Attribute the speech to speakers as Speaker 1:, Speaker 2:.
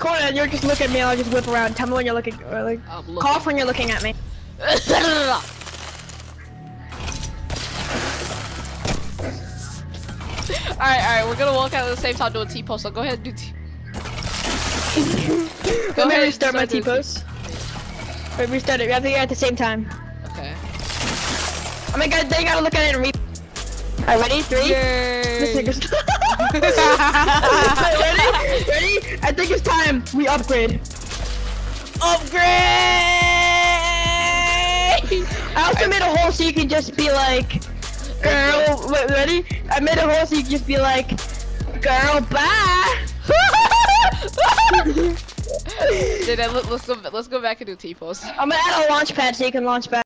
Speaker 1: corner and you'll just look at me and I'll just whip around. Tell me when you're looking, or like,
Speaker 2: looking.
Speaker 1: cough when you're looking at me.
Speaker 2: Alright, alright, we're gonna walk out at the same time doing T-pose, so go ahead and do T.
Speaker 1: Me
Speaker 2: ahead,
Speaker 1: restart my
Speaker 2: start doing
Speaker 1: T-pose. Wait, restart it. We have to get at the same time.
Speaker 2: Okay.
Speaker 1: Oh my god, they gotta look at it and re- Alright, ready? Three?
Speaker 2: Yay!
Speaker 1: We upgrade.
Speaker 2: Upgrade!
Speaker 1: I also made a hole so you can just be like, girl, wait, ready? I made a hole so you can just be like, girl, bye.
Speaker 2: Dude, let- let's go. Let's go back and do T-pose.
Speaker 1: I'm gonna add a launch pad so you can launch back.